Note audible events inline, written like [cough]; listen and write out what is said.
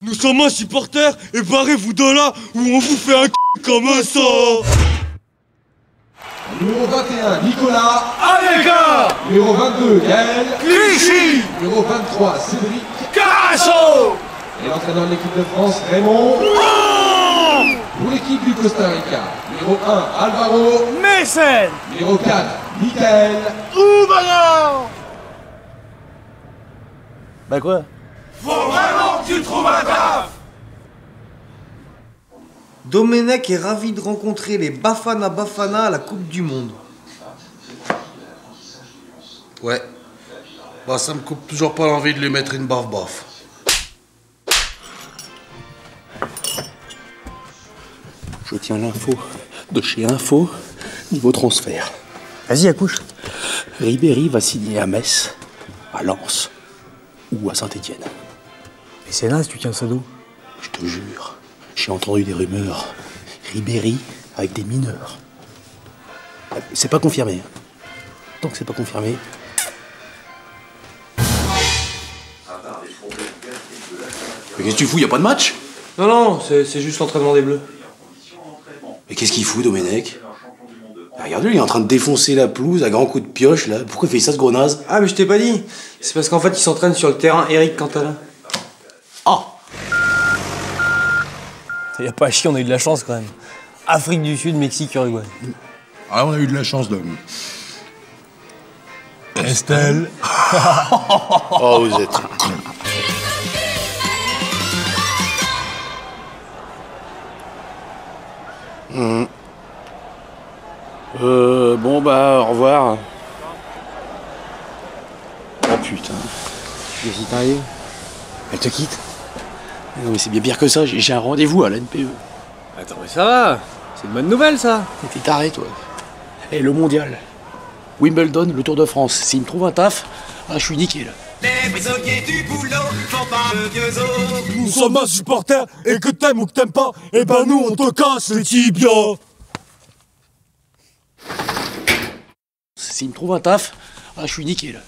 Nous sommes un supporter et barrez-vous de là où on vous fait un c comme ça Numéro 21, Nicolas. Allega Numéro 22, Gaël. Clichy Numéro 23, Cédric. Carasso Et l'entraîneur de l'équipe de France, Raymond. Pour l'équipe du Costa Rica, numéro 1, Alvaro. Mécène Numéro 4, Michael. Oubana Bah quoi? Faut tu trouves un taf Domenech est ravi de rencontrer les Bafana Bafana à la Coupe du Monde. Ouais. Bah ça me coupe toujours pas l'envie de lui mettre une baffe baffe. Je tiens l'info de chez Info, niveau transfert. Vas-y, accouche. Ribéry va signer à Metz, à Lens ou à Saint-Étienne. Mais c'est naze, tu tiens ça d'où Je te jure, j'ai entendu des rumeurs. Ribéry avec des mineurs. C'est pas confirmé. hein. Tant que c'est pas confirmé, Mais qu'est-ce que tu fous Y a pas de match? Non, non, c'est juste l'entraînement des Bleus. Mais qu'est-ce qu'il fout, Domenech? Ah, Regarde-le, il est en train de défoncer la pelouse à grands coups de pioche, là. Pourquoi il fait ça, ce gros naze Ah, mais je t'ai pas dit. C'est parce qu'en fait, il s'entraîne sur le terrain Eric Cantona. Y a pas à chier, on a eu de la chance quand même. Afrique du Sud, Mexique, Uruguay. Ah, on a eu de la chance d'homme. Estelle [laughs] Oh, vous êtes. Hum. Euh, bon, bah, au revoir. Oh putain. Qu'est-ce qui t'arrive? Elle te quitte? Non, mais c'est bien pire que ça, j'ai un rendez-vous à la NPE. Attends, mais ça va C'est une bonne nouvelle, ça T'es taré, toi. Et le mondial. Wimbledon, le Tour de France. S'il me trouve un taf, ah, je suis niqué, là. Les prisonniers du boulot font pas le vieux os Nous sommes un supporter et que t'aimes ou que t'aimes pas, et ben nous on te casse les tibias S'il me trouve un taf, ah, je suis niqué, là.